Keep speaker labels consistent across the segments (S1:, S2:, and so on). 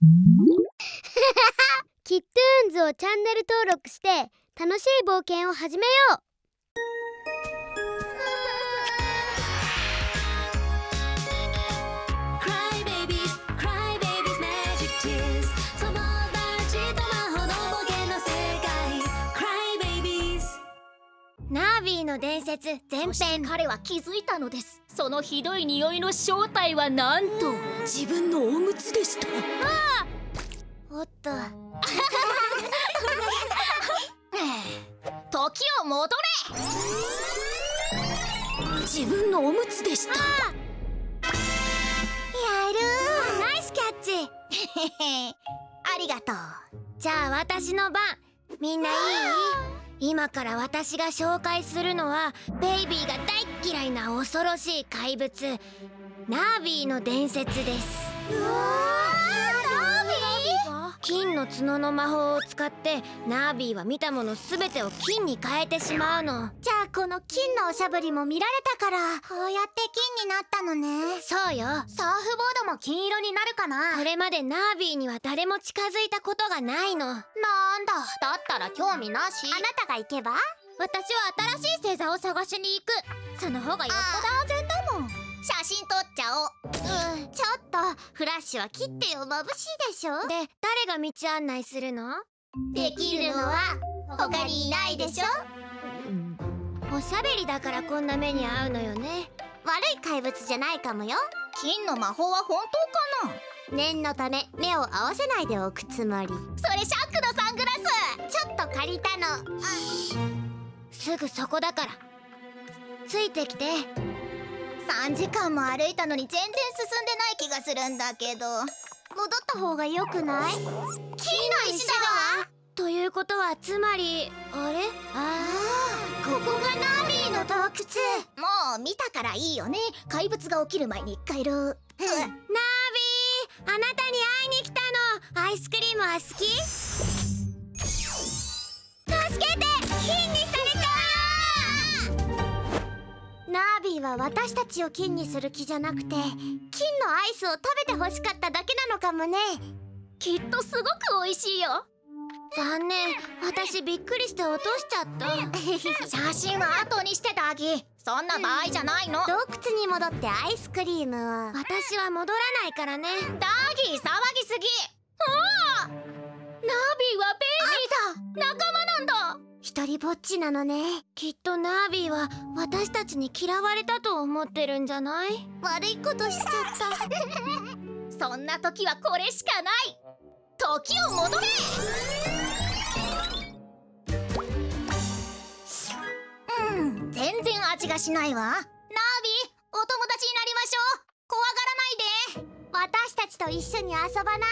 S1: キットゥーンズをチャンネル登録して楽しい冒険を始めよう。
S2: ナービーの伝説前編。
S3: 彼は気づいたのです。そのひどい匂いの正体はなんと自分のおむつでした。
S2: おっと。
S3: 時を戻れ。自分のおむつでした。
S2: やるナイスキャッチ。
S3: ありがとう。
S2: じゃあ私の番。みんないい？今から私が紹介するのはベイビーが大嫌いな恐ろしい怪物ナービーの伝説です。
S3: うわ
S2: 金の角の魔法を使ってナービーは見たもの全てを金に変えてしまうの。
S3: じゃあこの金のおしゃぶりも見られたからこうやって金になったのね。
S2: そうよ。
S3: サーフボードも金色になるかな。
S2: これまでナービーには誰も近づいたことがないの。なんだ。
S3: だったら興味なし。
S2: あなたが行けば？
S3: 私は新しい星座を探しに行く。その方がよっぽど安全写真撮っちゃおう。うん。ちょっとフラッシュは切ってよ眩しいでしょ？
S2: で誰が道案内するの？
S3: できるのは他にいないでしょ？
S2: おしゃべりだからこんな目に遭うのよね。
S3: 悪い怪物じゃないかもよ。金の魔法は本当かな？念のため目を合わせないでおくつもり。それシャックのサングラス！ちょっと借りたの。
S2: すぐそこだから。ついてきて
S3: 3時間も歩いたのに全然進んでない気がするんだけど。戻った方が良くない？木の石だわ。
S2: ということはつまりあれ？
S3: ああここがナービーの洞窟。もう見たからいいよね。怪物が起きる前に帰ろう、うん、ナービー
S2: あなたに会いに来たの。アイスクリームは好き？助けて！金にされた
S3: ナービーは私たちを金にする気じゃなくて金のアイスを食べて欲しかっただけなのかもね。きっとすごく美味しいよ。
S2: 残念。私びっくりして落としちゃった。
S3: 写真は後にしてたぎそんな場合じゃないの。洞窟に戻ってアイスクリームを。
S2: 私は戻らないからね。
S3: ダーギー騒ぎすぎ。ああナービーはベイビーだ仲間なんだ一人ぼっちなのね。
S2: きっとナービーは私たちに嫌われたと思ってるんじゃない？
S3: 悪いことしちゃった。そんな時はこれしかない。時を戻れ。うん全然味がしないわ。ナービーお友達になりましょう。怖がらないで。私たちと一緒に遊ばない？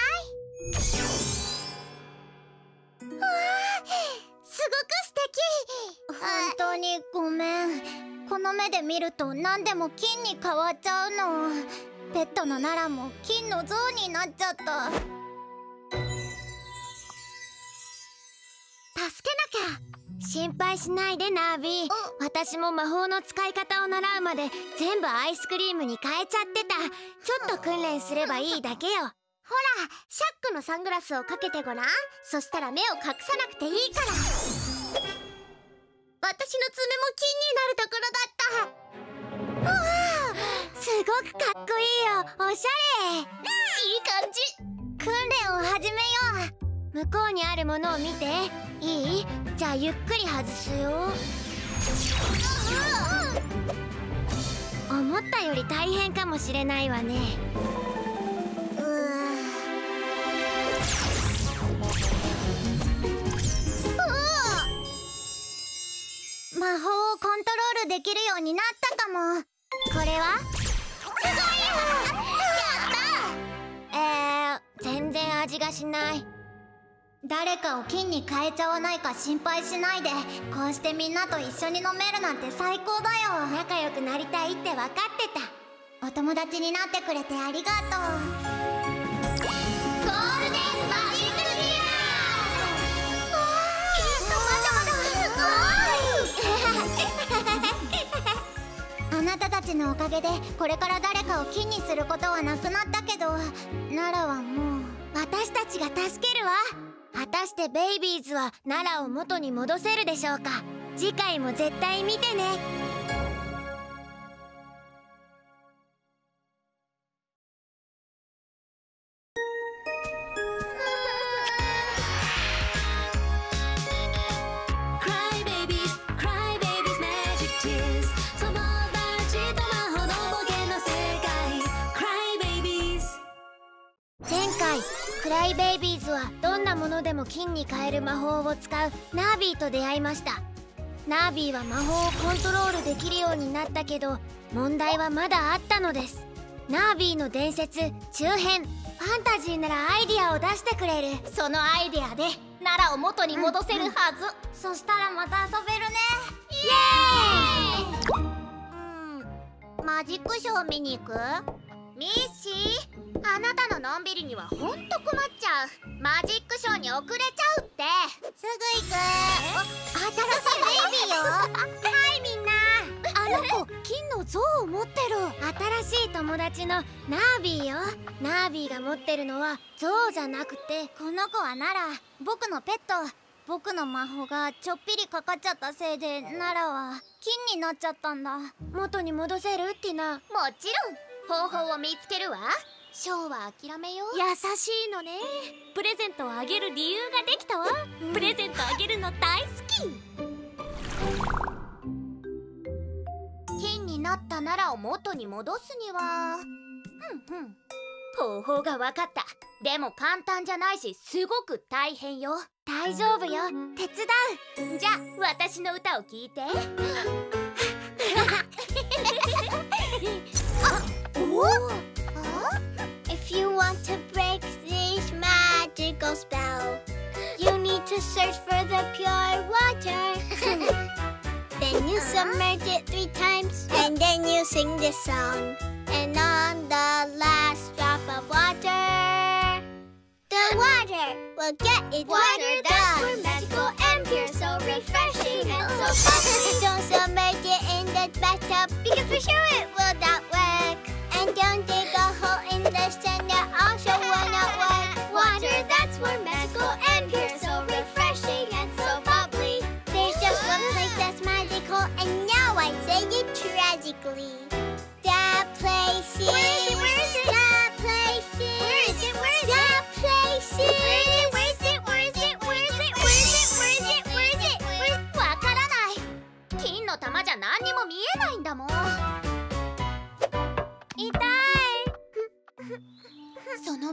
S3: わあすごく素敵。本当にごめん。この目で見ると何でも金に変わっちゃうの。ペットのナラも金の像になっちゃった。助けなきゃ。
S2: 心配しないでナービー。私も魔法の使い方を習うまで全部アイスクリームに変えちゃってた。ちょっと訓練すればいいだけよ。ほら
S3: シャックのサングラスをかけてごらん。そしたら目を隠さなくていいから私の爪も金になるところだった。わあ
S2: すごくかっこいいよ。おしゃれ。いい
S3: 感じ。訓練を始めよ
S2: う。向こうにあるものを見て。いい。じゃあゆっくり外すよ。思ったより大変かもしれないわね。
S3: 魔法をコントロールできるようになったかも。これは？すごい
S2: やった！えー、全然味がしない。
S3: 誰かを金に変えちゃわないか心配しないで。こうしてみんなと一緒に飲めるなんて最高だよ。
S2: 仲良くなりたいって分かって
S3: た。お友達になってくれてありがとう。ちのおかげでこれから誰かを金にすることはなくなったけどナラはもう
S2: 私たちが助けるわ。果たしてベイビーズは奈良を元に戻せるでしょうか。次回も絶対見てね。クライベイビーズはどんなものでも金に変える魔法を使うナービーと出会いました。ナービーは魔法をコントロールできるようになったけど問題はまだあったのです。ナービーの伝説中編。ファンタジーならアイディアを出してくれる。
S3: そのアイディアで奈良を元に戻せるはず、うんうん、そしたらまた遊べるね。
S2: イエーイ！
S3: うん。マジックショー見に行く？
S2: ミッシー？あなたののんびりにはほんと困っちゃうマジックショーに遅れちゃうって。
S3: すぐ行く新しいベイビーよ。
S2: はいみんな
S3: あの子金の像を持ってる。
S2: 新しい友達のナービーよナービーが持ってるのは像じゃなくて
S3: この子はなら僕のペット。僕の魔法がちょっぴりかかっちゃったせいで。ナラは金になっちゃったんだ。
S2: 元に戻せるってな
S3: もちろん。方法を見つけるわ。ショーは諦めよう。
S2: 優しいのね。プレゼントをあげる理由ができたわ、うん、プレゼントあげるの大好
S3: き。金になったならを元に戻すには。
S2: うんうん。方法が分かった。でも簡単じゃないしすごく大変よ。
S3: 大丈夫よ。手
S2: 伝う。じゃあ私の歌を聴いて。
S3: あおお？You want to break this magical spell, you need to search for the pure water. then you uh-huh. submerge it three times, and then you sing this song. And on the last drop of water, the water will get its water that's for magical and pure, so refreshing and so bubbly. Don't submerge it in the bathtub because we're sure it will not work. Don't dig a hole in the sand that also will not work. Water that's for magical and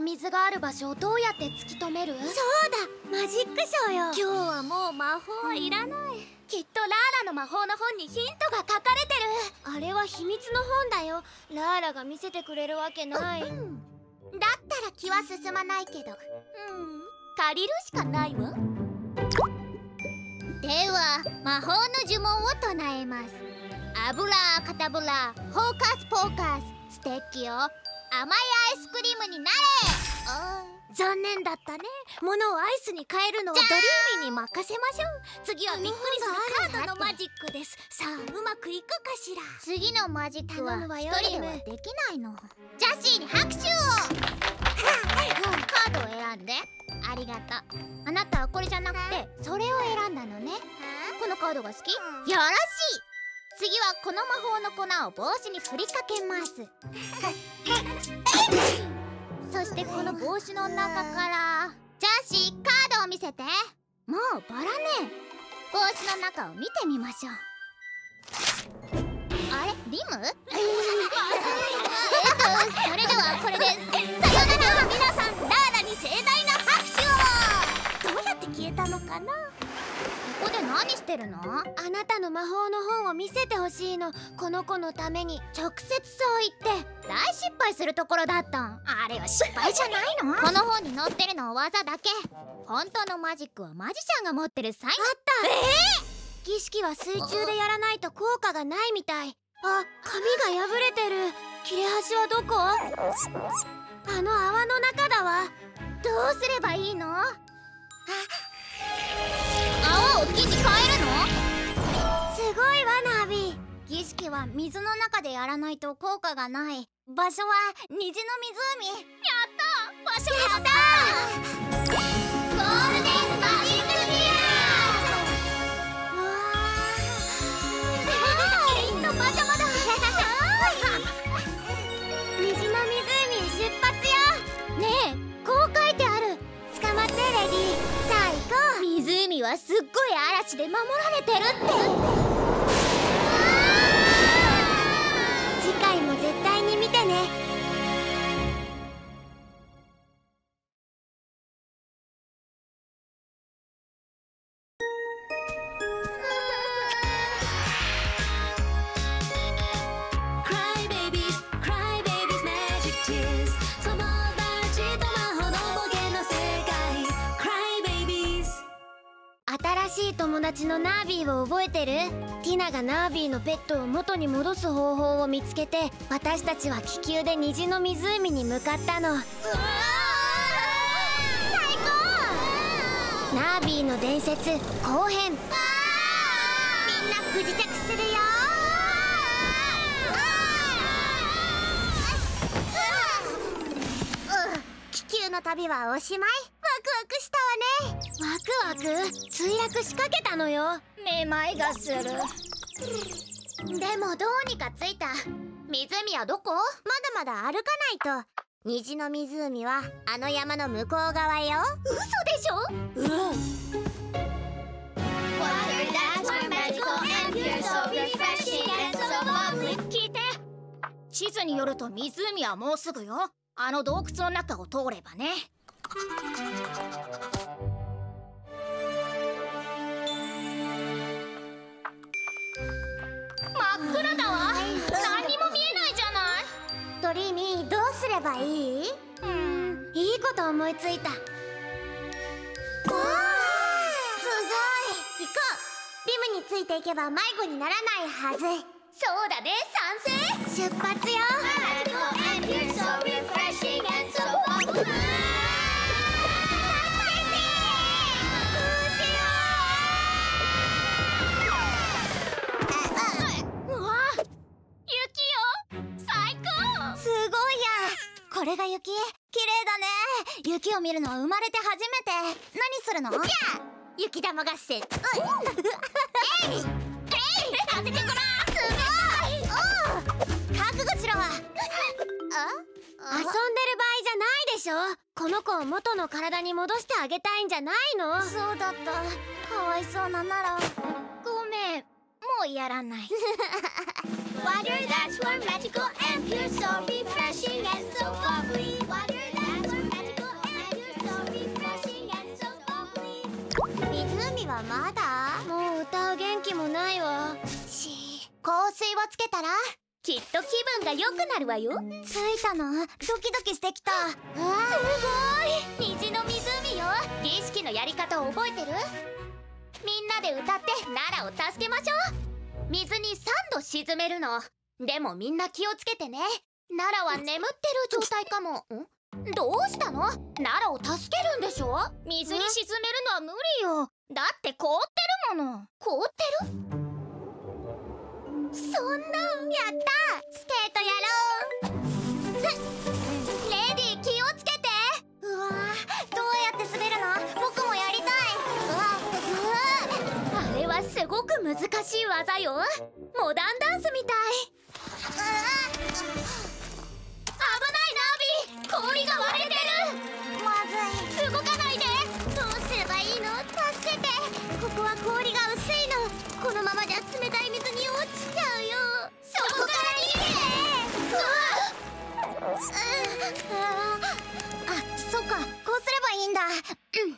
S2: 水がある場所をどうやって突き止める？そう
S3: だマジックショーよ。
S2: 今日はもう魔法はいらない、きっとラーラの魔法の本にヒントが書かれてる。
S3: あれは秘密の本だよ。ラーラが見せてくれるわけない、うん、
S2: だったら気は進まないけど。うん。借りるしかないわ。
S3: では魔法の呪文を唱えます。アブラカタブラフォーカスポーカスステッキよ甘いアイスクリームにな
S2: れ。残念だったね。物をアイスに変えるのをドリーミーに任せましょう。次はびっくりするカードのマジックです。さあうまくいくかしら。
S3: 次のマジックは一人ではできないの。
S2: ジャシーに拍手を。
S3: カードを選んで。ありがとう。あなたはこれじゃなくてそれを選んだのね。このカードが好き？
S2: よろしい
S3: 次はこの魔法の粉を帽子に振りかけます。そしてこの帽子の中からジャシーカードを見せて。もうバラね。帽子の中を見てみましょう。あれ？リム？え っとそれではこれでさよなら皆さんラーラに盛大な拍手を。どうやって消えたのかな？ここで何してるの？あ
S2: なたの魔法の本を見せてほしいの。この子のために直接そう言って
S3: 大失敗するところだったん。
S2: あれは失敗じゃないの？
S3: この本に載ってるのは技だけ。本当のマジックはマジシャンが持ってるサインあっ
S2: た。えー、儀式は水中でやらないと効果がないみたい。あ紙が破れてる。切れ端はどこ？あの泡の中だわ。
S3: どうすればいいの？あ
S2: 復に変えるの？
S3: すごいわナビ。儀式は水の中でやらないと効果がない。場所は虹の湖。
S2: やった！場所やった
S3: ゴールデンマジックミラー！きっとまだまだ。虹の湖
S2: 出発よ。
S4: ねえこう書いてある。
S3: 捕まってレディー。
S4: 海
S3: はすっごい嵐で守られてるって。
S2: 次回も絶対に見てね。新しい友達のナービーを覚えてる？ティナがナービーのペットを元に戻す方法を見つけて私たちは気球で虹の湖に向かったの。
S3: 最
S2: 高！ナービーの伝説後編。みんな
S3: 不時着するよ気球の旅はおしまいワクワクした
S2: わね。ワクワク？墜落しかけたのよ。
S3: めまいがする。でもどうにか着いた。湖はどこ？まだまだ歩かないと。虹の湖はあの山の向こう側よ。嘘でしょ？うん。
S4: 聞いて地図によると湖はもうすぐよ。あの洞窟の中を通ればね真っ暗だわ。何にも見えないじゃない。
S3: ドリーミーどうすればいい？
S2: うん。いいこと思いついた。わ
S3: あすごい。行こうビムについていけば迷子にならないはずそうだね賛成
S2: 出発よ
S3: これが雪。綺麗だね。雪を見るのは生まれて初めて。何するの？じゃ！あ雪玉合戦。うん。えいえい！当ててごらん。すごい！おう覚悟しろ。あ？
S2: 遊んでる場合じゃないでしょ。この子を元の体に戻してあげたいんじゃないの？
S3: そうだった。かわいそうななら
S4: うやらない
S3: Water that's warm, magical and pure, so refreshing and so bubbly. Water that's warm, magical and pure, so refreshing and so bubbly. 湖はまだ
S2: もう歌う元気もないわ
S3: し香水をつけたらきっと気分が良くなるわよついたのドキドキしてきたすごい虹の湖よ儀式のやり方を覚えてるみんなで歌って奈良を助けましょう。水に3度沈めるの。でもみんな気をつけてね。奈良は眠ってる状態かも。んどうしたの奈良を助けるんでしょ
S4: 水に沈めるのは無理よだって凍ってるもの
S3: 凍ってるそんなやったスケートやろうレディー気をつけてうわどうやって滑るの僕も
S2: はすごく難しい技よ。モダンダンスみたい。
S3: 危ないナービー。氷が割れてる。まずい。動かないで。どうすればいいの？助けて。ここは氷が薄いの。このままじゃ冷たい水に落ちちゃうよ。そこから逃げうわ。ああそっか。こうすればいいんだ。うん。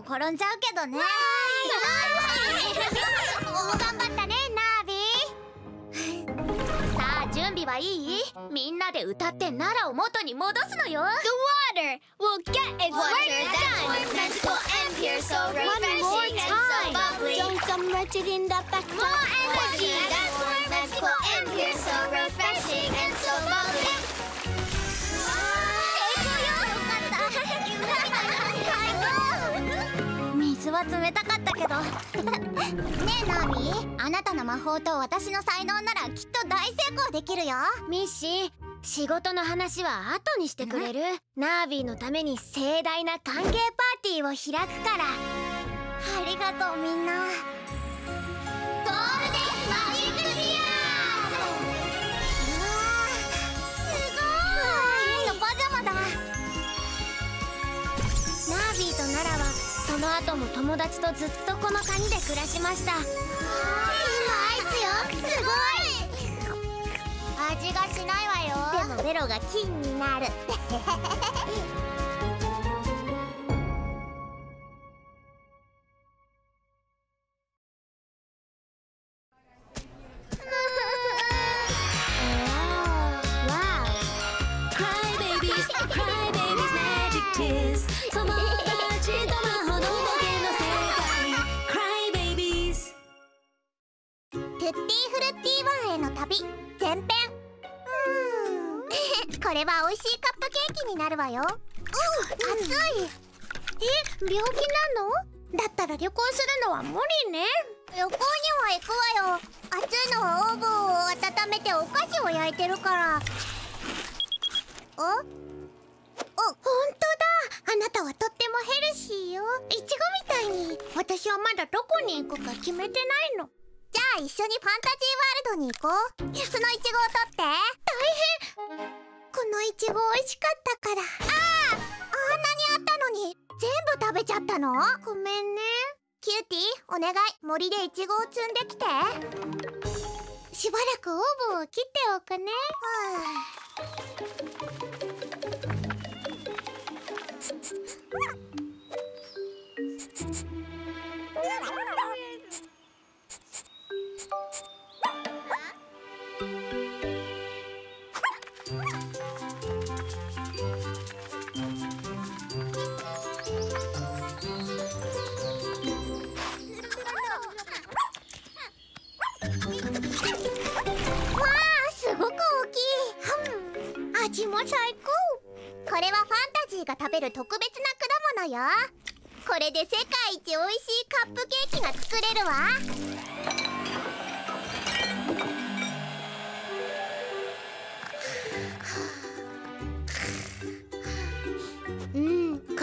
S3: も転んじゃうけどねお頑張ったねナービーさあ準備はいいみんなで歌って奈良を元に戻すのよ
S4: The water will get its
S3: Water that's magical and pure, so
S4: more
S3: refreshing and so bubbly.
S4: Don't submerge it in the back
S3: More energy that's warm, magical and pure, so refreshing and so bubbly. 水は冷たかったけど。ねえナーミー。あなたの魔法と私の才能ならきっと大成功できるよ。
S2: ミッシー仕事の話は後にしてくれる。ナービーのために盛大な歓迎パーテティーを開くから。
S3: ありがとうみんなの
S2: 後も友達とずっとこの谷で暮らしました。
S3: ナイスよ。すごい。味がしないわよ。でもベロが金になる T1 への旅前編。これは美味しいカップケーキになるわよ。うん熱い。え病気なの？だったら旅行するのは無理ね。旅行には行くわよ。暑いのはオーブンを温めてお菓子を焼いてるから。お？お本当だ。あなたはとってもヘルシーよ。いちごみたいに。私はまだどこに行くか決めてないの。じゃあ一緒にファンタジーワールドに行こう。そのイチゴを取って。大変。このイチゴ美味しかったから。あああんなにあったのに。全部食べちゃったの？ごめんね。キューティーお願い。森でイチゴを摘んできて。しばらくオーブンを切っておくね。はあ。味も最高。これはファンタジーが食べる特別な果物よ。これで世界一美味しいカップケーキが作れるわ。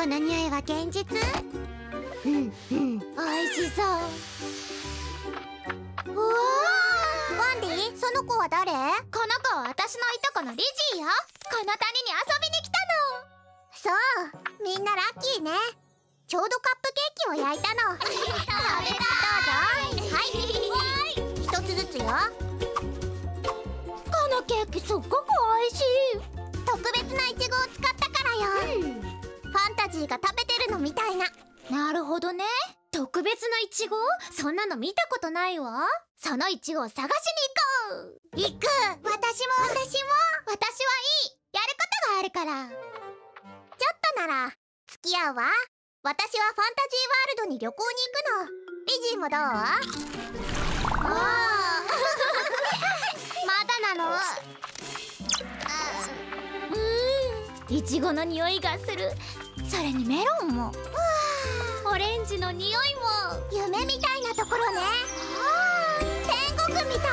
S3: の匂いは現実？うんうん。美味しそう。うわワンディ？その子は誰？
S2: この子は私のいとこのリジーよ。この谷に遊びに来た
S3: そう。みんなラッキーね。ちょうどカップケーキを焼いたの。食べたどうぞはい。一つずつよ。このケーキすっごく美味しい。特別なイチゴを使ったからよ、ファンタジーが食べてるのみたいな。
S2: なるほどね。特別なイチゴ？そんなの見たことないわ。そのイチゴを探しに行こう。
S3: 行く。私も私も。
S2: 私はいい。やることがあるから。
S3: ちょっとなら付き合うわ。私はファンタジーワールドに旅行に行くの。リジーもどう？ああ まだなの？
S2: いちごの匂いがするそれにメロンも。オレンジの匂いも。
S3: 夢みたいなところね。天国みたい。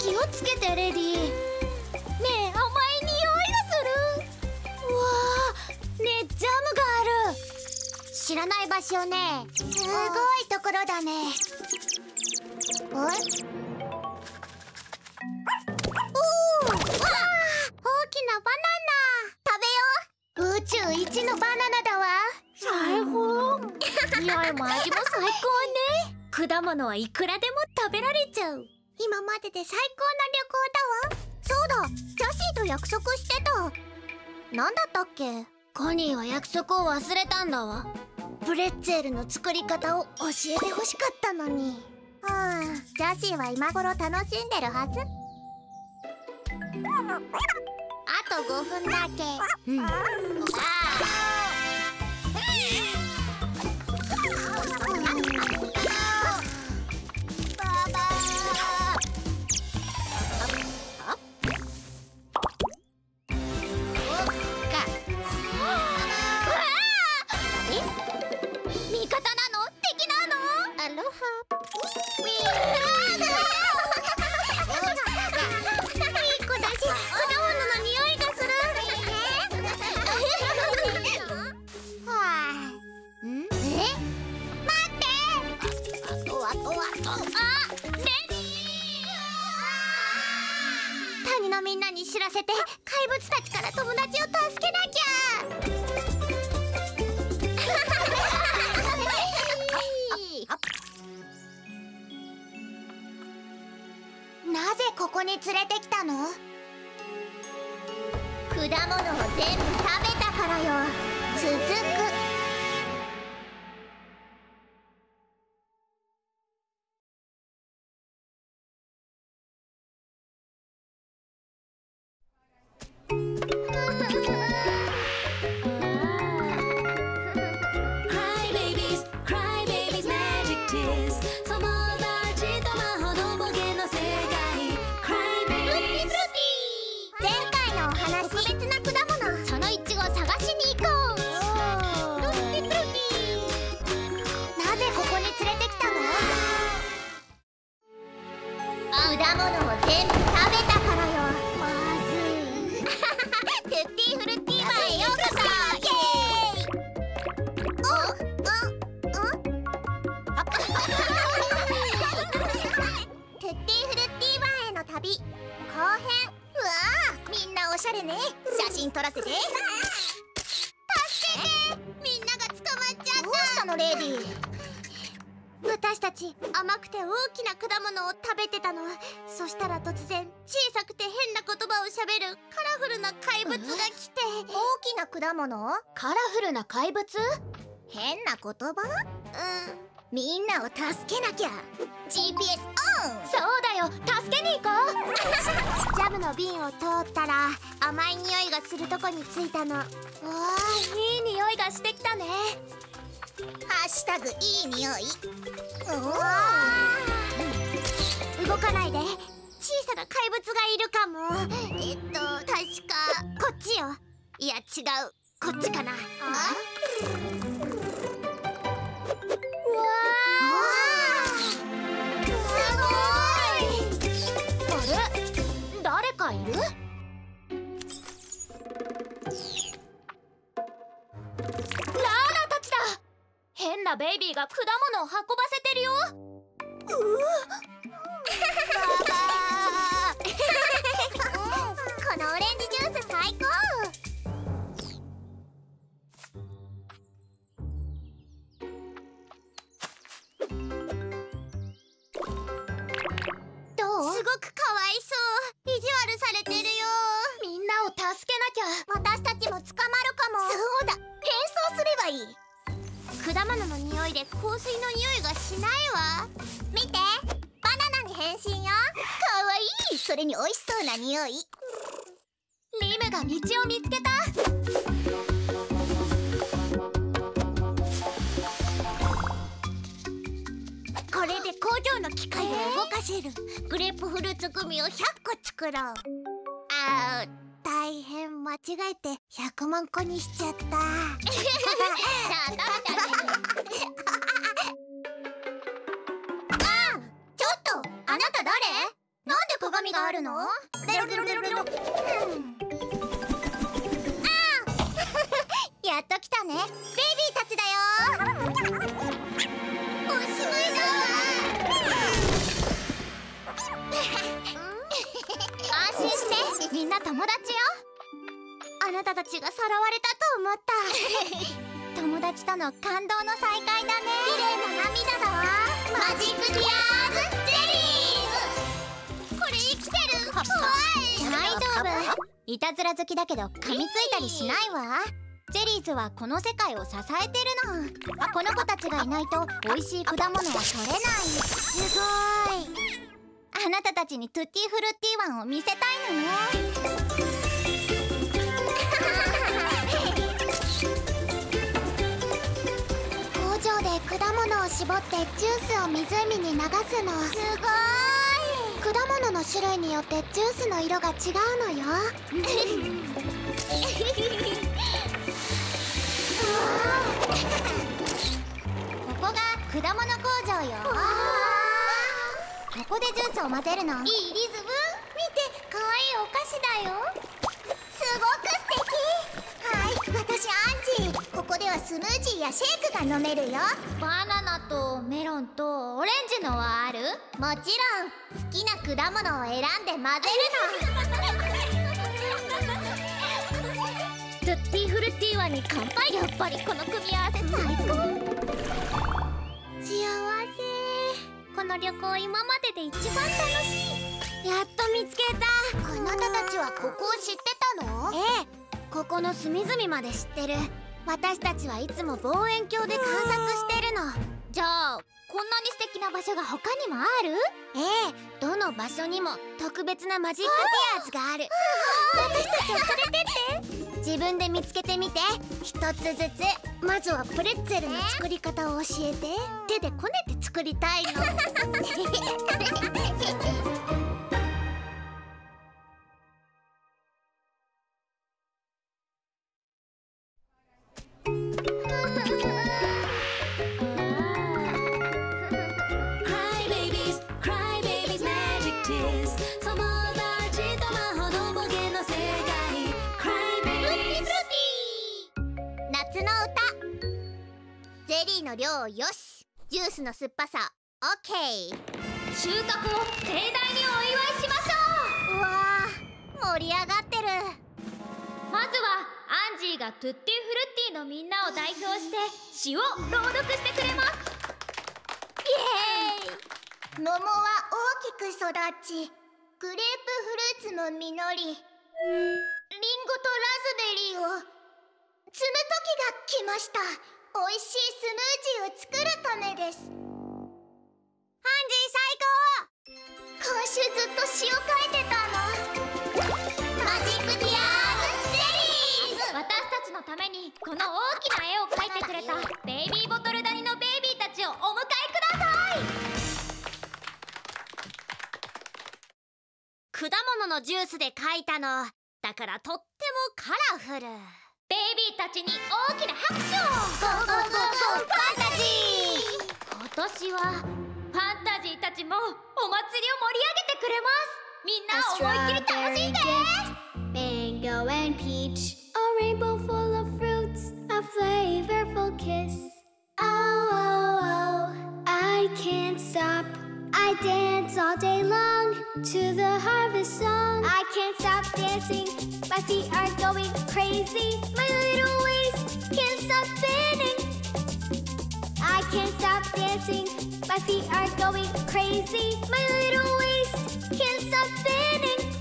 S2: 気をつけてレディねえ甘い匂いがする。うわーねえジャムがある。
S3: 知らない場所ね。すごいところだね。おいおーわあ大きなバナナ食べよう。宇宙一のバナナだわ。
S2: 最高。匂いも味も最高ね。果物はいくらでも食べられちゃう。
S3: 今までで最高な旅行だわ。そうだ。キャシーと約束してた。何だったっけ？
S2: コニーは約束を忘れたんだわ。プレッツェルの作り方を教えてほしかったのに。
S3: うん。キャシーは今頃楽しんでるはず。あと5分だけ。
S2: うん。
S3: あバて大きな果物を食べてたの。そしたら突然小さくて変な言葉をしゃべるカラフルな怪物が来て。大きな果物？
S2: カラフルな怪物？
S3: 変な言葉？うん。みんなを助けなきゃ。GPS オン
S2: そうだよ。助けに行こう。
S3: ジャムの瓶を通ったら甘い匂いがするとこに着いたの。わあ
S2: いい匂いがしてきたね
S3: ハッシュタグいい匂い。動かないで。小さな怪物がいるかも。えっと確かこっちよ。いや違う。こっちかな。
S2: あれ？誰かいる？変なベイビーが果物を運ばせてるよ。
S3: このオレンジジュー。ス最高どうすごくかわいそう。意地悪されてるよ。
S2: みんなを助けなきゃ。
S3: 私たちも捕まるかも。そうだ。変装すればいい果物の匂いで香水の匂いがしないわ。見て。バナナに変身よ。かわいい。それに美味しそうな匂い。
S2: リムが道を見つけた。
S3: これで工場の機械を動かせる。グレープフルーツグミを100個作ろう。あー間違えて100万個にしちゃった。
S2: あ食べてあげる
S3: ちょっとあなた誰？なんで鏡があるの？レロレロレロレロ やっと来たね。ベイビーたちだよ。おしまいだ。安心して。みんな友達よあなたたちがさらわれたと思った。友達との感動の再会だね。綺麗な涙だわ。マジックティアーズジェリーズ。これ生きてる。怖い。大丈夫。いたずら好きだけど噛みついたりしないわ。ジェリーズはこの世界を支えてるの。この子たちがいないと美味しい果物は取れない。すごい。あなたたちにトゥッティフルッティワンを見せたいのね果物を絞ってジュースを湖に流すの。すごい。果物の種類によってジュースの色が違うのよ。ここが果物工場よ。ここでジュースを混ぜるの。いいリズム。見て可愛いお菓子だよ。すごくアンジーここではスムージーやシェイクが飲めるよ。
S2: バナナとメロンとオレンジのはある？
S3: もちろん好きな果物を選んで混ぜるの。
S1: トゥッティフルティーワに乾杯。
S3: やっぱりこの組み合わせ最高。幸せ。この旅行今までで一番楽しい。
S1: やっと見つけた。
S3: あなたたちはここを知ってたの？
S1: ええここの隅々まで知ってる。私たちはいつも望遠鏡で観察してるの。
S3: じゃあこんなに素敵な場所が他にもある？
S1: ええどの場所にも特別なマジックピアーズがある。
S3: 私たちを連れてって。
S1: 自分で見つけてみて。一つずつ。まずはプレッツェルの作り方を教えて。手でこねて作りたいの「
S5: の
S3: 量よし。ジュースの酸っぱさ。オッケー。
S4: 収穫を盛大にお祝いしましょ
S3: う。わー盛り上がってる。
S4: まずはアンジーがトゥッティフルッティのみんなを代表して詩を朗読してくれます。
S3: イエーイ。桃は大きく育ちグレープフルーツも実り。リンゴとラズベリーを摘む時が来ました美味しいスムージーを作るためです。ハンジー最高。今週ずっと詩を書いてたの。マジックティアーズゼリーズ。
S4: 私たちのためにこの大きな絵を描いてくれたベイビーボトル谷のベイビーたちをお迎えください。
S1: 果物のジュースで描いたの。だからとってもカラフル
S4: ビーたちに大きな拍手を
S3: ゴーゴーゴーゴーファンタジー
S4: 今年はファンタジーたちもお祭りを盛り上げてくれます。みんな思いっきり楽しんで
S1: Mango and peach A rainbow full of fruits A flavorful kiss Oh, oh, oh. I can't stop I dance all day long To the harvest song. I can't stop dancing. My feet are going crazy. My little waist can't stop spinning. I can't stop dancing. My feet are going crazy. My little waist can't stop spinning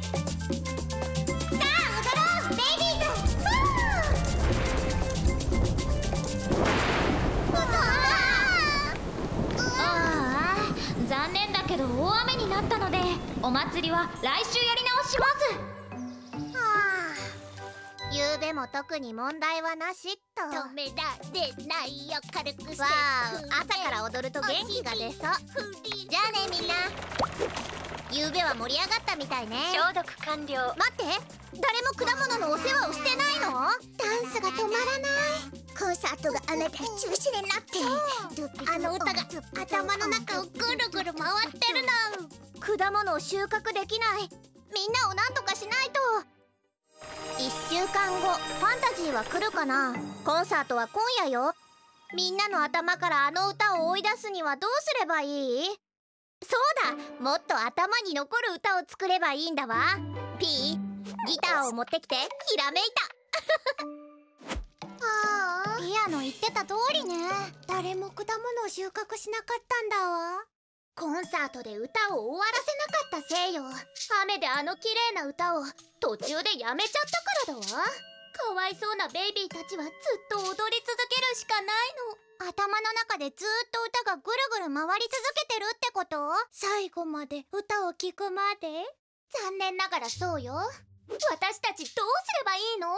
S4: 大雨になったのでお祭りは来週やり直します。
S3: はあ。ゆうべも特に問題はなしっと。止められないよ。軽くして。わあ朝から踊ると元気が出そう。じゃあねみんな。ゆうべは盛り上がったみたいね。
S4: 消毒完了。
S3: 待って。誰も果物のお世話をしてないの？ダンスが止まらないコンサートがあなた中止になって。あの歌が頭の中をぐるぐる回ってるの。果物を収穫できない。みんなを何とかしないと。1週間後ファンタジーは来るかな。コンサートは今夜よ。みんなの頭からあの歌を追い出すにはどうすればいい？そうだ。もっと頭に残る歌を作ればいいんだわ。ピー。ギターを持ってきてひらめいた。ああピアノ言ってた通りね。誰も果物を収穫しなかったんだわ。コンサートで歌を終わらせなかったせいよ。雨であの綺麗な歌を途中でやめちゃったからだわ。かわいそうなベイビーたちはずっと踊り続けるしかないの。頭の中でずっと歌がぐるぐる回り続けてるってこと？最後まで歌を聴くまで？残念ながらそうよ。私たちどうすればいいの？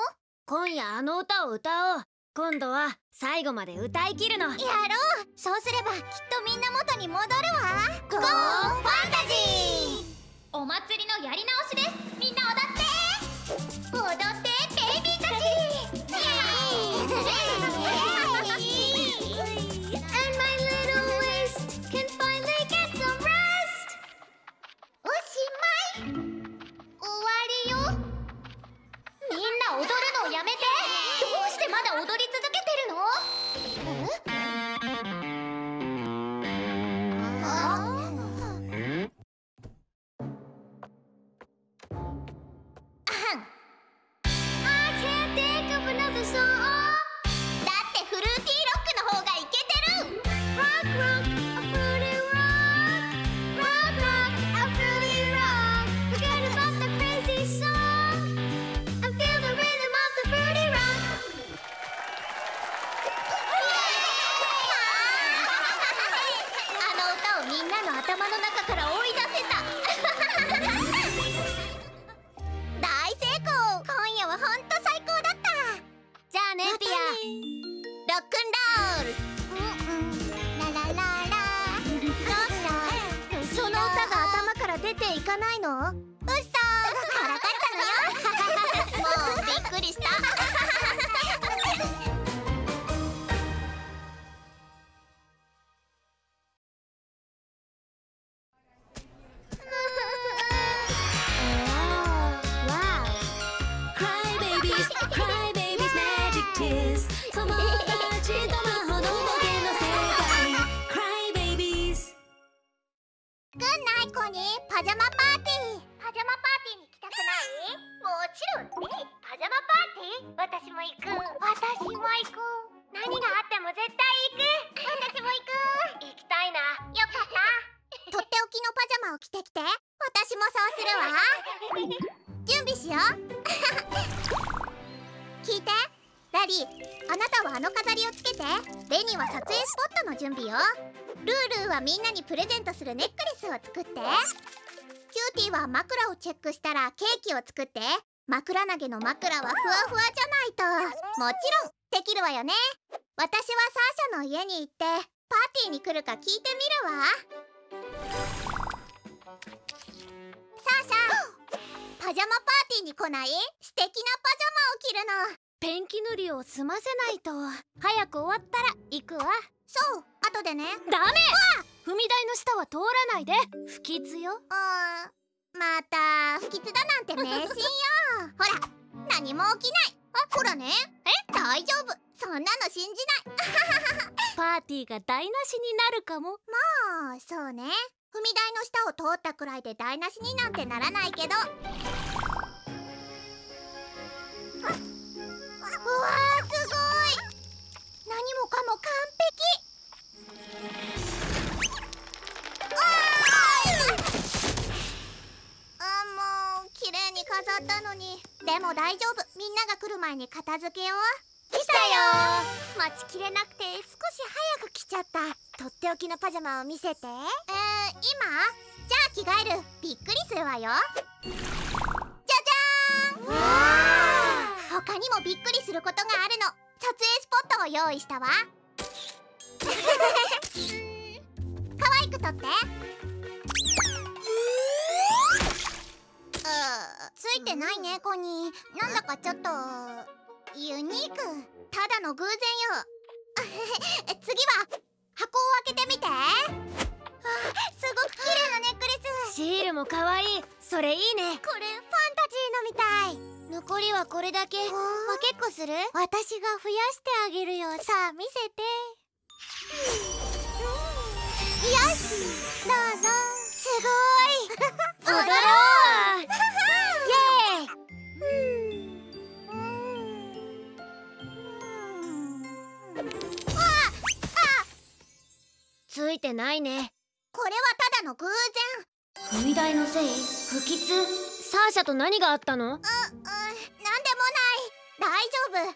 S1: 今夜あの歌を歌おう。今度は最後まで歌い切るの。
S3: やろう。そうすればきっとみんな元に戻るわ。ゴーファンタジー。
S4: お祭りのやり直しですみんな踊って
S3: 踊ってベイビーたちおしまい。終わりよ。
S4: みんな踊るのをやめて。だ踊り続けてるの？
S3: あん。作って。キューティーは枕をチェックしたらケーキを作って。枕投げの枕はふわふわじゃないと。もちろんできるわよね。私はサーシャの家に行ってパーティーに来るか聞いてみるわ。サーシャパジャマパーティーに来ない？素敵なパジャマを着るの。
S2: ペンキ塗りを済ませないと。早く終わったら行くわ。
S3: そう後でね。
S2: ダメ踏み台の下は通らないで。不吉よ。
S3: うーん。また不吉だなんて迷信よ。ほら何も起きない。あほらね。え？大丈夫。そんなの信じ
S2: パーティーが台無しになるかも。
S3: ないああそうね。踏み台の下を通ったくらいで台無しになんてならないけど。あうわーすごい。何もかも完璧に飾ったのに。でも大丈夫。みんなが来る前に片付けよう。来たよ。待ちきれなくて少し早く来ちゃった。とっておきのパジャマを見せて。えー、今？じゃあ着替える。びっくりするわよ。じゃじゃーん！他にもびっくりすることがあるの。撮影スポットを用意したわ。可愛く撮ってついてないねコニー。なんだかちょっとユニーク。ただの偶然よ。次は箱を開けてみて。あすごく綺麗なネックレス。
S2: シールも可愛い。それいいね。
S3: これファンタジーのみたい。
S2: 残りはこれだけ。分けっこする？
S3: 私が増やしてあげるよ。さあ見せて
S2: ついてないね。
S3: これはただの偶然。
S2: 踏み台のせい？不吉？サーシャと何があったの？
S3: うん、うん、なんでもない。大丈夫。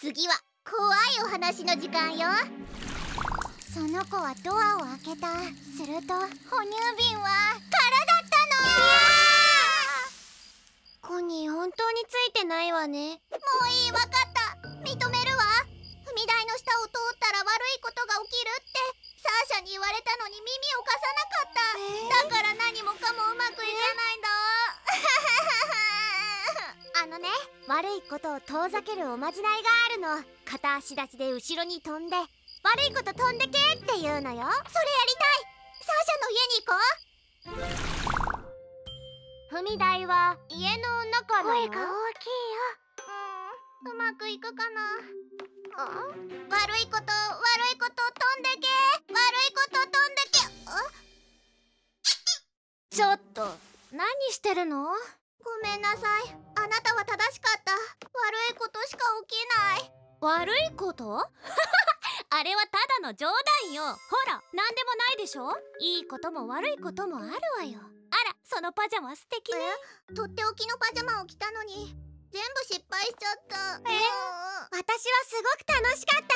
S3: 次は怖いお話の時間よ。その子はドアを開けた。すると哺乳瓶は空だったの。
S2: コニー。本当についてないわね。
S3: もういいわかった。認めるわ。踏み台の下を通ったら悪いことが起きるってサーシャに言われたのに耳を貸さなかった、だから何もかもうまくいかないんだあのね悪いことを遠ざけるおまじないがあるの。片足立ちで後ろに飛んで悪いこと飛んでけって言うのよ。それやりたい。サーシャの家に行こう。踏み台は家の中だよ。声が大きいよ。うん。うまくいくかなあ悪いこと悪いこと飛んでけ。悪いこと飛んでけ。あ？
S2: ちょっと何してるの？
S3: ごめんなさい。あなたは正しかった。悪いことしか起きない。
S4: 悪いこと？あれはただの冗談よ。ほら何でもないでしょ？いいことも悪いこともあるわよ。あらそのパジャマ素敵ね。
S3: とっておきのパジャマを着たのに全部失敗しちゃった。
S2: え？私はすごく楽しかった。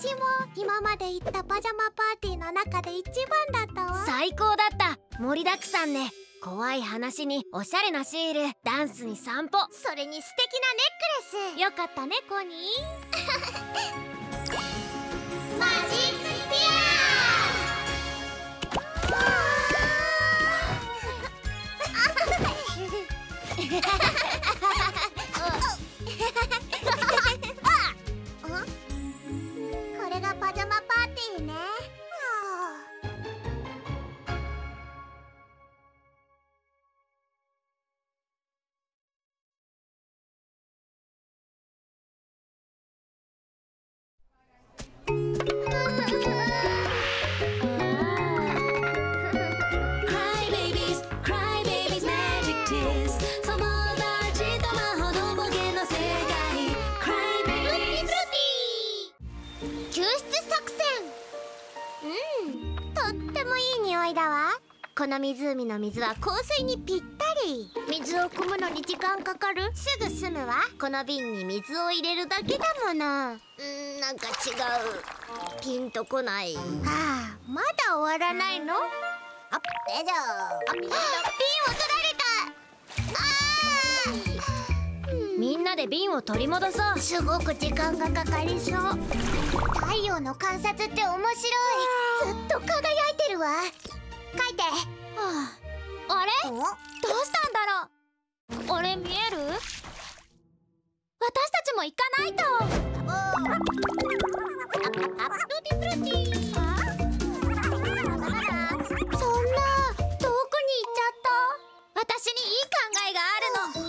S3: 私も今まで行ったパジャマパーティーの中で一番だったわ。
S2: 最高だった。盛りだくさんね。怖い話におしゃれなシール。ダンスに散歩。
S3: それに素敵なネックレス。
S4: よかったねコニー。
S3: マジックピア この湖の水は香水にぴったり。水を汲むのに時間かかる？すぐ済むわ。この瓶に水を入れるだけだもの。うんなんか違う。ピンとこない。はあまだ終わらないの？あ大丈夫瓶を取られた。あー。
S2: みんなで瓶を取り戻そう。
S3: すごく時間がかかりそう。太陽の観察って面白い。ずっと輝いてるわ書いて。
S4: あれ？
S3: お？
S4: どうしたんだろう？あれ見える？私たちも行かないと。
S3: そん。な遠くに行っちゃっ
S4: 私にいい考えがある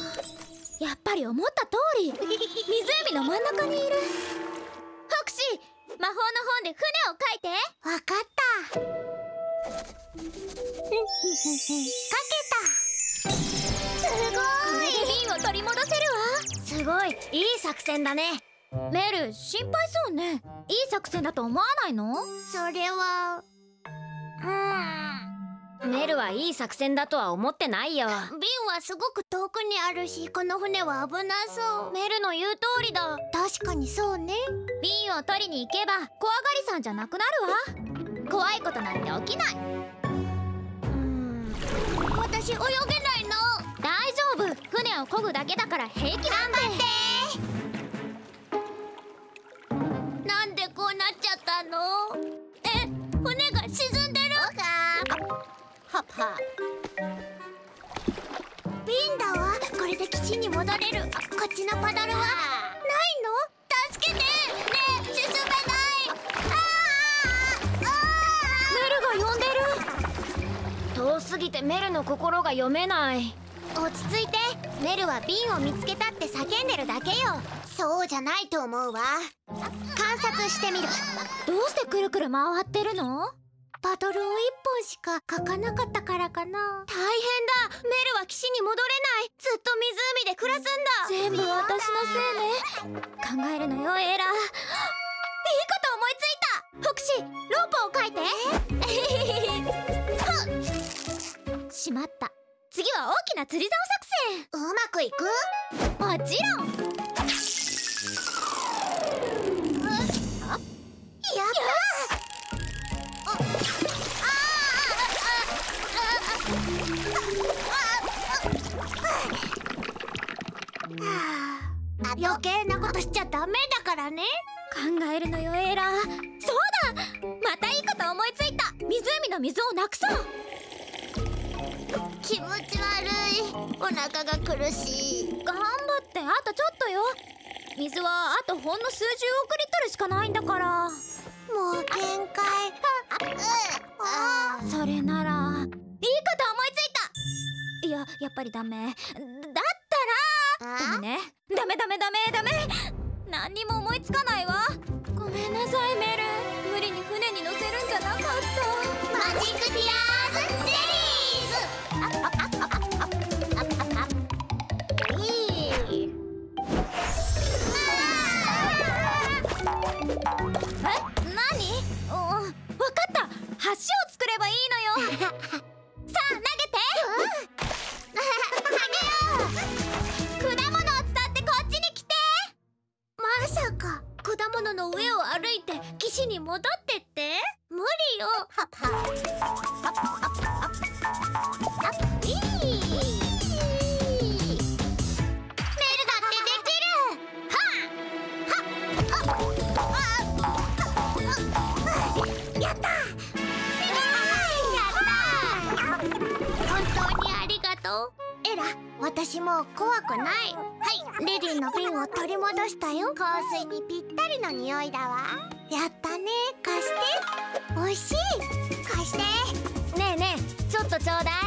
S4: のやっぱり思った通り湖の真ん中にいるフォクシー魔法の本で船を書いて
S3: たわかった書けた。すご
S4: これ
S3: い
S4: で瓶を取り戻せるわ。
S2: すごいいい作戦だね。
S4: メル心配そうね。いい作戦だと思わないの？
S3: それは。
S2: メルはいい作戦だとは思ってないよ。
S3: 瓶はすごく遠くにあるしこの船は危なそう。
S2: メルの言う通りだ。
S3: 確かにそうね。
S4: 瓶を取りに行けば怖がりさんじゃなくなるわ。怖いことなんて起きない
S3: 私泳げないの？
S4: 大丈夫。船を漕ぐだけだから平気なんで
S3: なんでこうなっちゃったの？え船が沈んでるはっは。瓶だわこれで岸に戻れる。こっちのパドルは？ないの？助けて。ねえ沈めない。ああ
S2: メルが呼んでる。遠すぎてメルの心が読めない。
S3: 落ち着いて。メルは瓶を見つけたって叫んでるだけよ。そうじゃないと思うわ。観察してみる。
S4: どうしてくるくる回ってるの？
S3: パドルを一本しか書かなかったからかな。
S2: 大変だ。メルは岸に戻れない。ずっと湖で暮らすんだ。
S4: 全部私のせいね。考えるのよエラいいこと思いついた。フォクシーロープを書いて しまった。次は大きな釣り竿作戦。
S3: うまくいく？
S4: もちろん。
S3: やった。ああ余計なことしちゃダメだからね
S4: 考えるのよエラそうだまたいいこと思いついた湖の水をなくそう
S3: 気持ち悪い。お腹が苦しい。
S4: 頑張ってあとちょっとよ。水はあとほんの数十億リットルしかないんだから。
S3: もう限界。ああ
S4: それならいいこと思いついた。いややっぱりダメ。だったら。ダメね。ダメダメダメダメ。何にも思いつかないわ。ごめんなさいメル。無理に船に乗せるんじゃなかった。
S3: マジックティア橋を作ればいい
S2: のよ。さあ投げて、う、げよう。果物を伝ってこっちに来て。
S3: まさか果物の上を歩いて岸に戻っ
S2: てって？無理よ。とう？
S3: エラ私もう怖くない。はい。レディの瓶を取り戻したよ。香水にぴったりの匂いだわ。やったね。貸して。美味しい。貸して。
S2: ねえねえちょっとちょうだい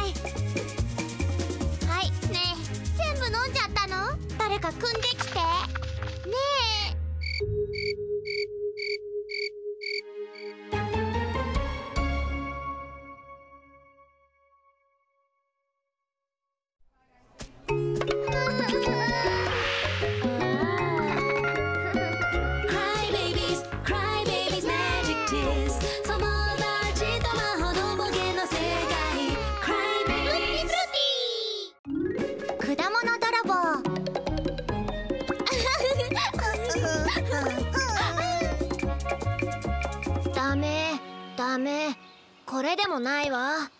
S2: これでもないわ。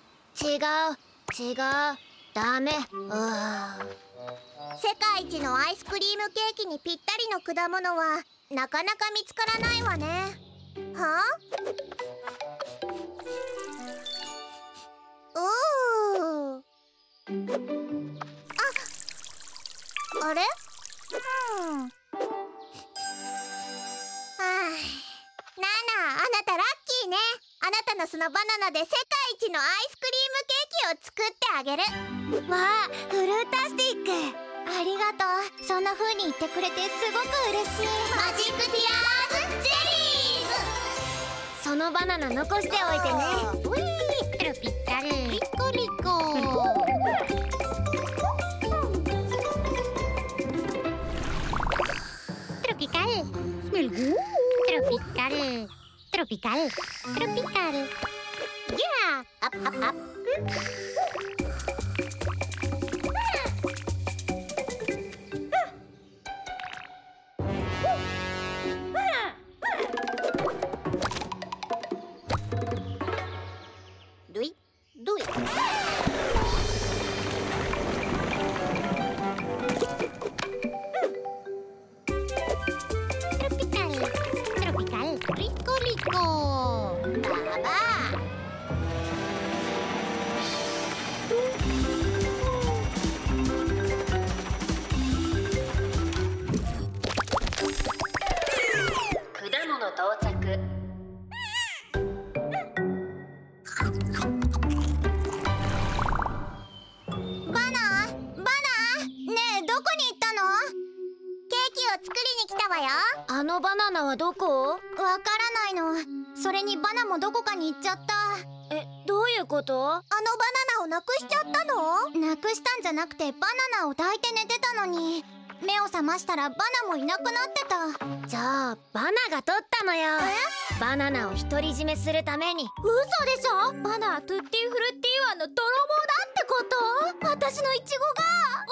S2: 違う。違う。ダメ。うー
S3: 世界一のアイスクリームケーキにぴったりの果物はなかなか見つからないわね。はあ？おー。ああれ？うん。はあ。ナナあなたラッキーねあなたのそのバナナで世界一のアイスクリームケーキを作ってあげる。わあフルータスティック。ありがとう。そんな風に言ってくれてすごく嬉しい。マジックティアーズジェリー。
S2: そのバナナ残しておいてね。
S3: ズウィーピロピッタル。リコリコトロピカル。スメルグートロピカル。トロピカルトロピカルこ
S2: と？
S3: あのバナナをなくしちゃったの？なくしたんじゃなくてバナナを抱いて寝てたのに。目を覚ましたらバナもいなくなってた。
S2: じゃあバナが取ったのよ。バナナを独り占めするために。
S3: 嘘でしょ？バナがトゥッティフルッティワの泥棒だってこと？私のイチゴが。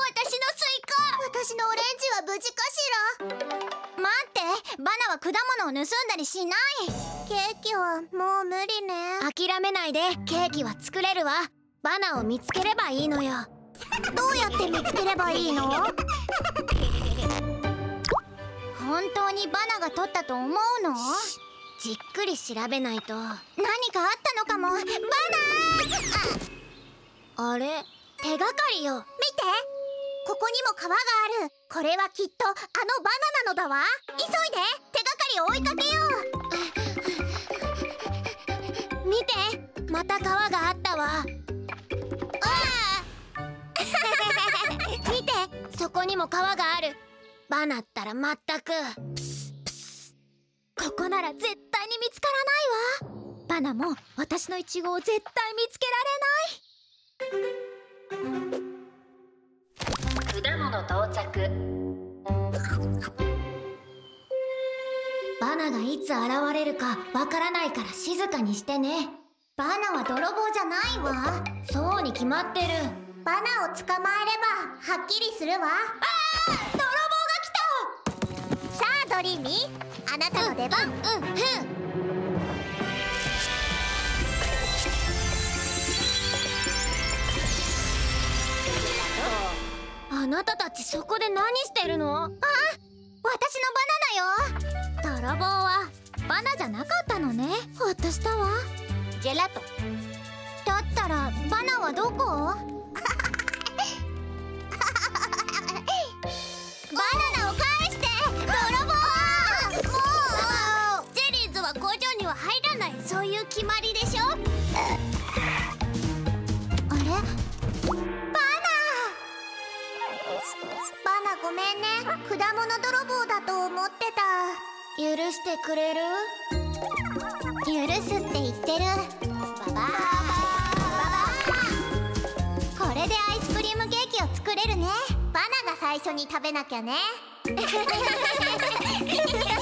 S3: 私のスイカ。私のオレンジは無事かしら？待って。バナは果物を盗んだりしない。ケーキはもう無理ね。
S2: 諦めないで。ケーキは作れるわ。バナを見つければいいのよ
S3: どうやって見つければいいの？本当にバナが取ったと思うの？
S2: じっくり調べないと。
S3: 何かあったのかも。バナあ
S2: あれ？手がかりよ。
S3: 見て！ここにも川がある。これはきっとあのバナナのだわ急いで！手がかりを追いかけよう。
S2: 見て！また川があったわそこにも川がある。バナったらまったく。
S4: ここなら絶対に見つからないわ。バナも私のイチゴを絶対見つけ
S2: 果物到着。バナがいつ現れるかわからないから静かにしてね。
S3: バナは泥棒じゃないわ。
S2: そうに決まってる
S3: バナを捕まえればはっきりするわ。あー泥棒が来た。さあドリーミー。あなたの出番。うんうん。
S2: あなたたちそこで何してるの？
S3: 私のバナナよ。
S4: 泥棒はバナじゃなかったのね。ほっとしたわ
S3: ジェラト。だったらバナはどこ？バナナを返して。泥棒もう
S2: ジェリーズは工場には入らないそういう決まりでしょ
S3: あれバナバナごめんね果物泥棒だと思ってた
S2: 許してくれる
S3: 許すって言ってるババ最初に食べなきゃね。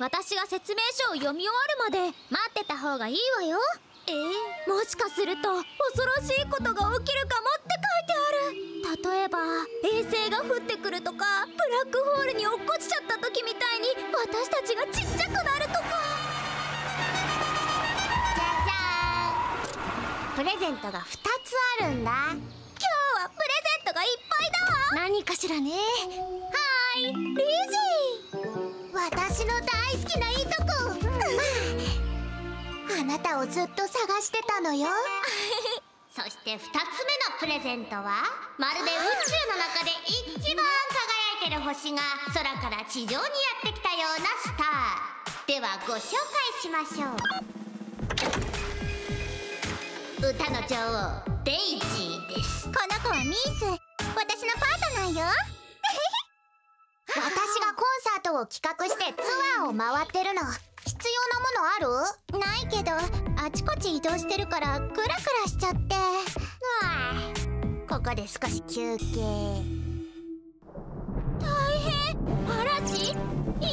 S4: 私が説明書を読み終わるまで待ってた方がいいわよ。えもしかすると恐ろしいことが起きるかもって書いてある。例えば衛星が降ってくるとかブラックホールに落っこちちゃった時みたいに私たちがちっちゃくなるとか。
S3: じゃじゃーん。プレゼントが2つあるんだ。
S4: 今日はプレゼントがいっぱいだわ。何かしらね。はーい。リージ
S3: 私の大好きないいとこ。あなたをずっと探してたのよ。そして2つ目のプレゼントはまるで宇宙の中で一番輝いてる星が空から地上にやってきたようなスター。ではご紹介しましょう。歌の女王デイジーです。この子はミース。私のパートナーよ私がコンサートを企画してツアーを回ってるの。必要なものある？ないけどあちこち移動してるからクラクラしちゃって。はあここで少し休憩。
S4: 嵐？今？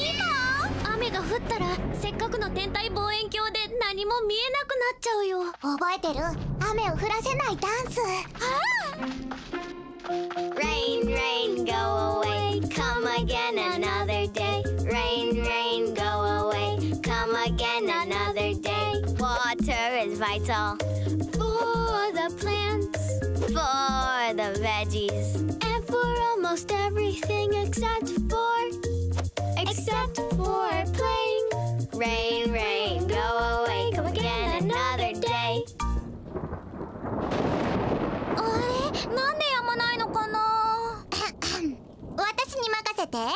S4: 雨が降ったらせっかくの天体望遠鏡で何も見えなくなっちゃうよ。
S3: 覚えてる？雨を降らせないダンス。
S1: Rain, rain, go away. Again another day. Rain, rain, go away. Come again another day. Water is vital for the plants, for the veggies, and for almost everything except for, except for playing. Rain, rain, go away.
S3: 私に任せて。は
S4: や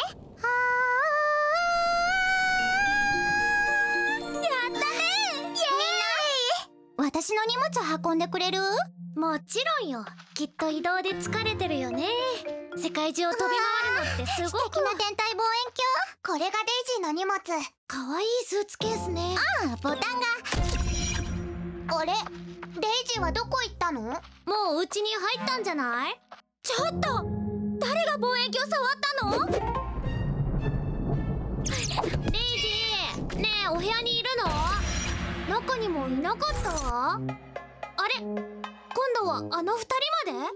S4: ったね。
S3: ーみんな私の荷物運んでくれる？
S4: もちろんよ。きっと移動で疲れてるよね。世界中を飛び回るのってすごく。
S3: 素敵な天体望遠鏡。これがデイジーの荷物。
S4: かわいいスーツケースね。
S3: ああボタンが。あれ？デイジーはどこ行ったの？
S4: もううちに入ったんじゃない？ちょっと誰が望遠鏡触ったのレイジーねえお部屋にいるの中にもいなかったわあれ今度はあの二人まで
S3: どうなっ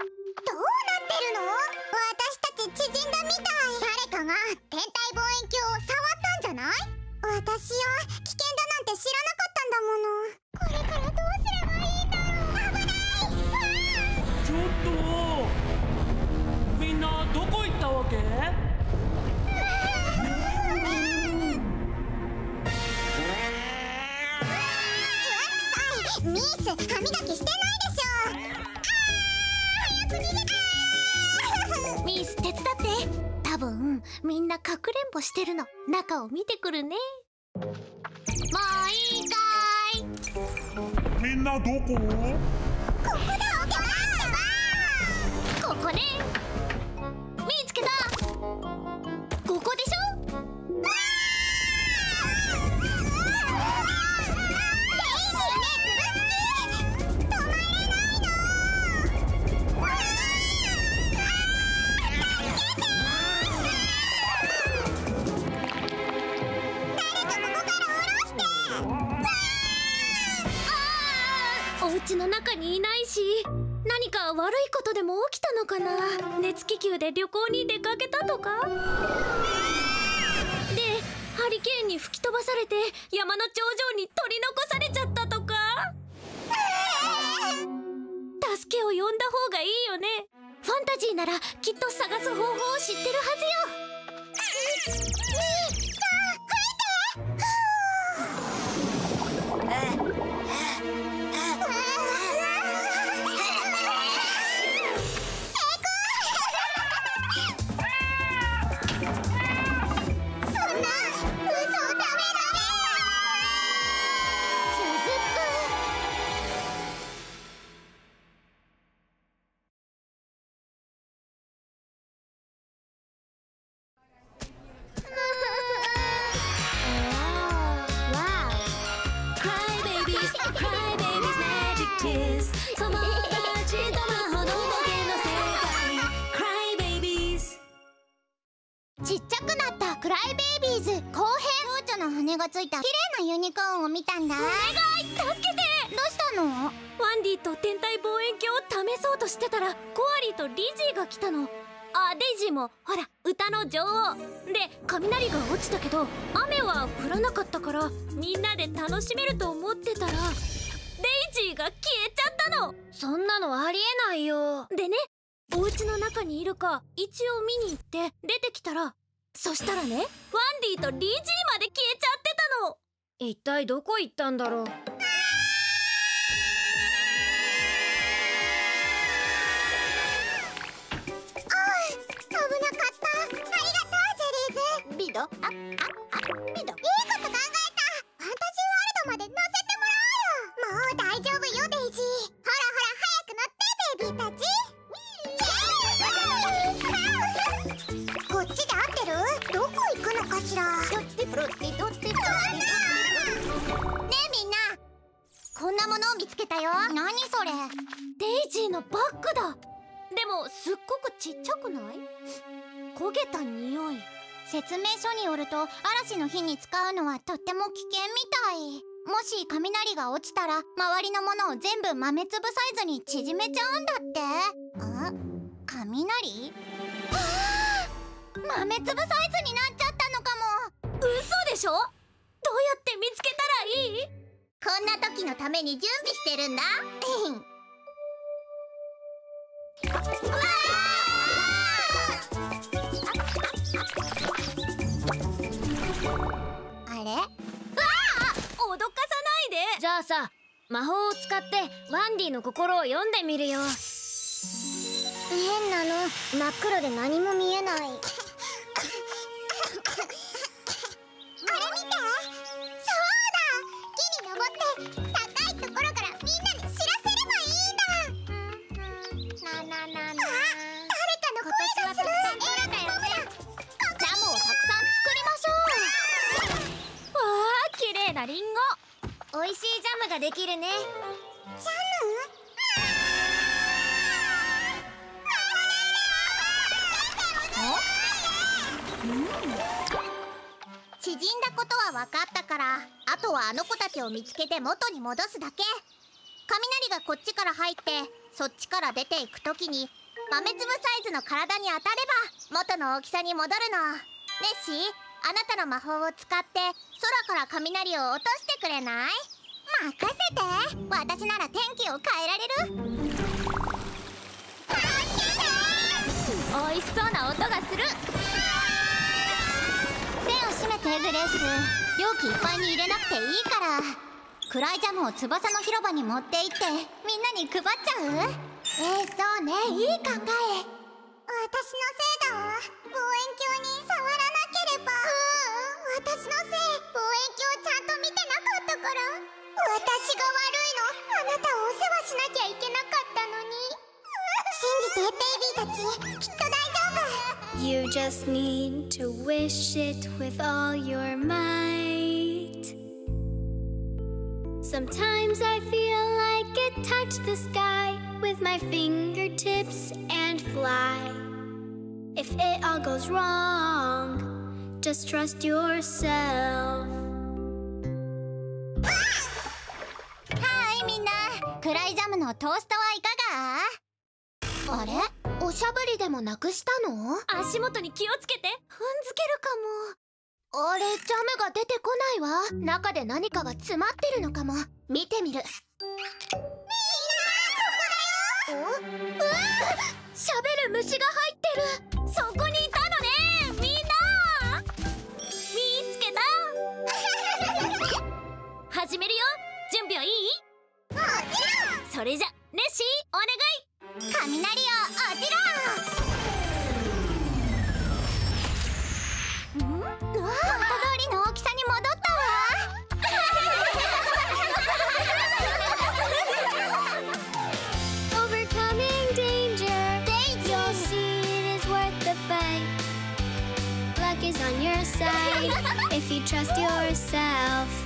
S3: てるの私たち縮んだみたい誰かが天体望遠鏡を触ったんじゃない？私よ危険だなんて知らなかったんだもの。
S6: け。
S3: ミース歯磨きしてないでしょあー早く逃げて
S4: ミース手伝って。多分みんなかくれんぼしてるの。中を見てくるね。もういいかーい。
S6: みんなどこ？
S4: ここね見つの中にいないし何か悪いことでも起きたのかな？熱気球で旅行に出かけたとか？でハリケーンに吹き飛ばされて山の頂上に取り残されちゃったとか？助けを呼んだ方がいいよね。ファンタジーならきっと探す方法を知ってるはずよ。
S3: 羽がついた綺麗なユニコーンを見たんだ。お願い！
S4: 助けて！
S3: どうしたの？
S4: ワンディと天体望遠鏡を試そうとしてたらコアリーとリジーが来たの。あデイジーもほら歌の女王。で雷が落ちたけど雨は降らなかったからみんなで楽しめると思ってたらデイジーが消えちゃったの。
S2: そんなのありえないよ。
S4: でねお家の中にいるか一応見に行って出てきたらそしたらねワンディとリジーまで消えちゃってたの。
S2: 一体どこ行ったんだろう？
S3: 危なかった。ありがとうジェリーズ。ビド？あああビド？いいこと考えた。ファンタジーワールドまで乗せてもらおうよ。もう大丈夫よしらどってプロってどってプロってねえみんなこんなものを見つけたよ。何それ？
S4: デイジーのバッグだ。でもすっごくちっちゃくない？焦げた匂い。
S3: 説明書によると嵐の日に使うのはとっても危険みたい。もし雷が落ちたら周りのものを全部豆粒サイズに縮めちゃうんだって。あ雷？はあ豆粒サイズになっ
S4: でしょ？どうやって見つけたらいい？
S3: こんな時のために準備してるんだ。うわああれ？
S4: 脅かさないで。
S2: じゃあさ魔法を使ってワンディの心を読んでみるよ。
S3: 変なの。真っ黒で何も見えない登って高いところからみん。なに知らせればいいん。だななななあ誰かの声がする今年はたくさん。取れたよねジャムをたくさん。作りましょう。
S4: わあ綺麗なリンゴ
S2: 美味しいジャムができるね
S3: ジャムうん。縮んだことは分かったからあとはあの子たちを見つけて元に戻すだけ。雷がこっちから入ってそっちから出ていく時に豆粒サイズの体に当たれば元の大きさに戻るの。ネッシーあなたの魔法を使って空から雷を落としてくれない？任せて。私なら天気を変えられる。
S4: 美味しそうな音がする。
S3: を閉めてグレース容器いっぱいに入れなくていいから。暗いジャムを翼の広場に持って行ってみんなに配っちゃう？えー、そうね。いい考え。私のせいだわ。望遠鏡に触らなければ。うん私のせい。望遠鏡ちゃんと見てなかったから。私が悪いの。あなたをお世話しなきゃいけなかったのに。信じてベイビーたち。きっと
S1: You just need to wish it with all your might. Sometimes I feel like it touched the sky with my fingertips and fly. If it all goes wrong, just trust yourself.
S3: はいみんなクライジャムのトーストはいかがあれおし ゃぶりでもなくしたの？
S4: 足元に気をつけて。
S3: 踏んづけるかも。あれジャムが出てこないわ。中で何かが詰まってるのかも。見てみる。みんなここだよ。おうわしゃべる虫が入ってる。
S4: そこにいたのね。みんな見つけた。始めるよ。準備はいい？
S3: もち
S4: それじゃネッシーお願い。
S3: ろん雷を落ちろんんうわ元通りの大きさに戻ったわ
S1: Overcoming danger, you'll see it is worth the fight. Luck is on your side if you trust yourself.